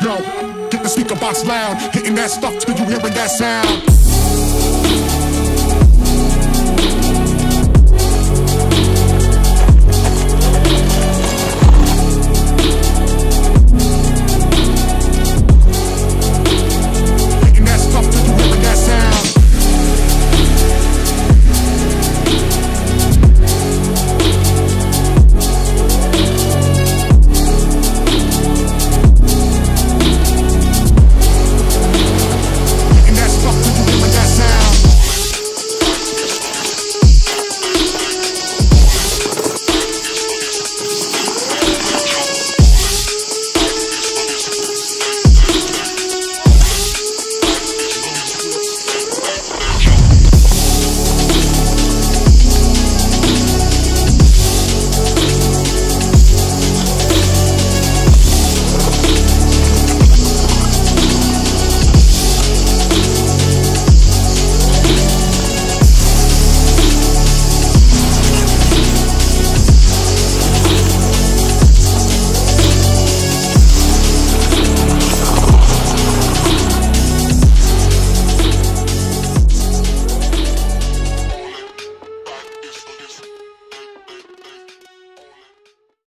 Yo, get the speaker box loud, hitting that stuff till you hearing that sound.